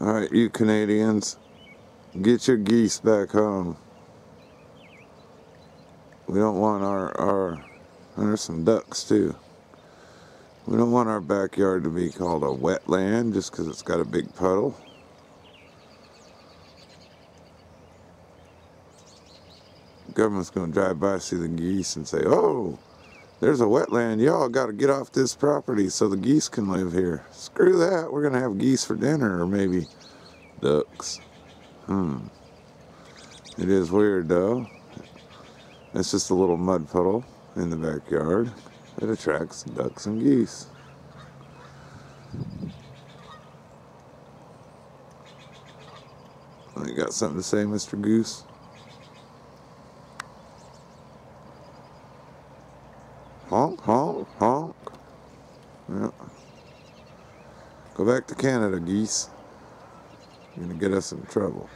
Alright, you Canadians, get your geese back home. We don't want our, our, there's some ducks too. We don't want our backyard to be called a wetland just because it's got a big puddle. Government's going to drive by, see the geese and say, oh, there's a wetland. Y'all got to get off this property so the geese can live here. Screw that. We're going to have geese for dinner or maybe ducks. Hmm. It is weird though. It's just a little mud puddle in the backyard that attracts ducks and geese. You got something to say, Mr. Goose? Honk, honk, honk. Yeah. Go back to Canada, geese. You're going to get us in trouble.